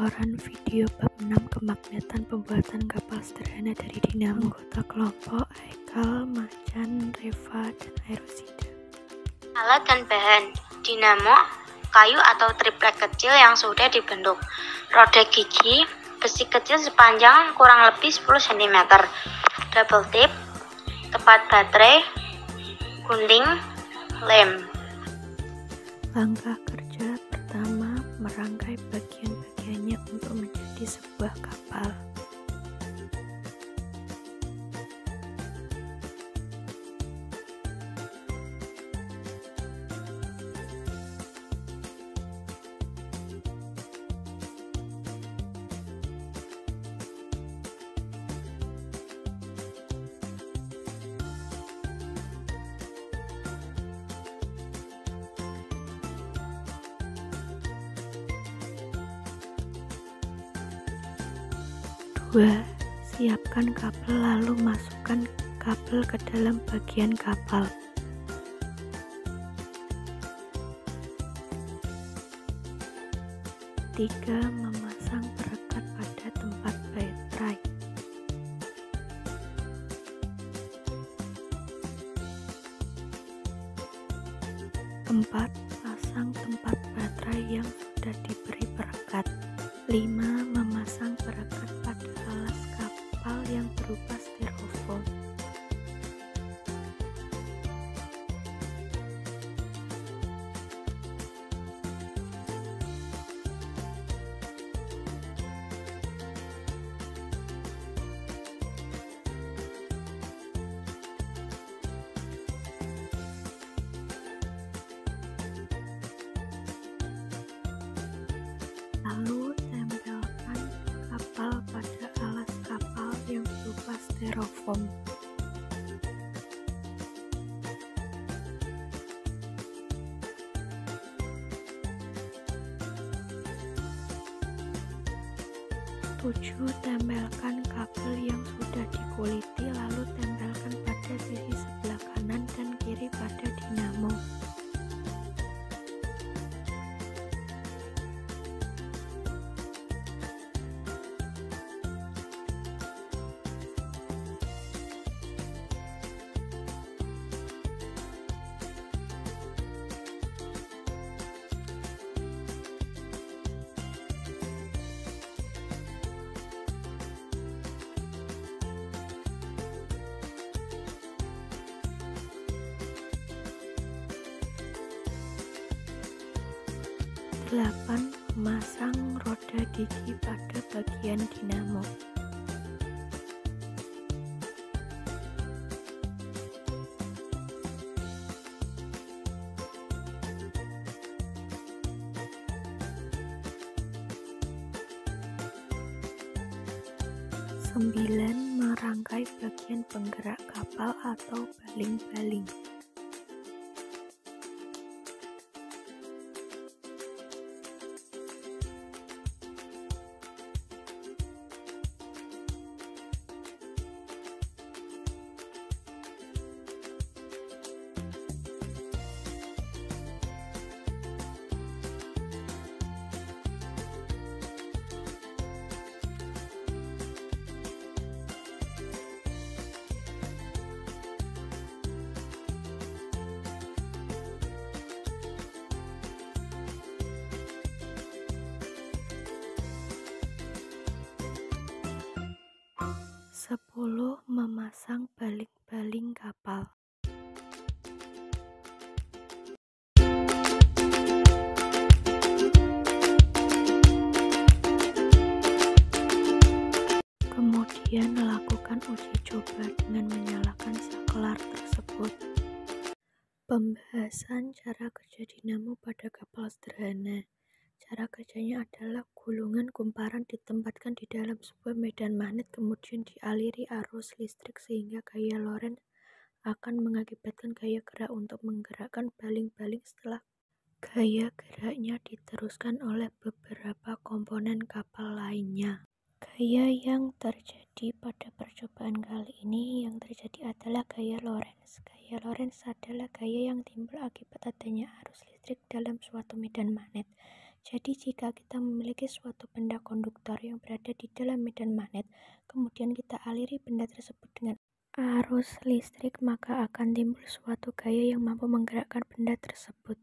Laporan video bab 6 kemagnetan pembuatan kapal sederhana dari dinamo anggota kelompok Aikal, Macan, Reva, dan Aerosida. Alat dan bahan dinamo kayu atau triplek kecil yang sudah dibentuk. Roda gigi besi kecil sepanjang kurang lebih 10 cm. Double tip, tepat baterai, gunting, lem. Langkah Welcome. 2. Siapkan kabel lalu masukkan kabel ke dalam bagian kapal. Tiga, memasang perekat pada tempat baterai. Empat, pasang tempat baterai yang sudah diberi perekat. Lima, styrofoam. Tujuh, tempelkan kabel yang sudah dikuliti lalu tempelkan pada sisi sebelah kanan dan kiri pada dinamo. Delapan, memasang roda gigi pada bagian dinamo. Sembilan, merangkai bagian penggerak kapal atau baling-baling. Sepuluh, memasang baling-baling kapal. Kemudian lakukan uji coba dengan menyalakan saklar tersebut. Pembahasan cara kerja dinamo pada kapal sederhana. Cara kerjanya adalah gulungan kumparan ditempatkan di dalam sebuah medan magnet kemudian dialiri arus listrik sehingga gaya Lorentz akan mengakibatkan gaya gerak untuk menggerakkan baling-baling setelah gaya geraknya diteruskan oleh beberapa komponen kapal lainnya. Gaya yang terjadi pada percobaan kali ini yang terjadi adalah gaya Lorentz. Gaya Lorentz adalah gaya yang timbul akibat adanya arus listrik dalam suatu medan magnet. Jadi jika kita memiliki suatu benda konduktor yang berada di dalam medan magnet, kemudian kita aliri benda tersebut dengan arus listrik, maka akan timbul suatu gaya yang mampu menggerakkan benda tersebut.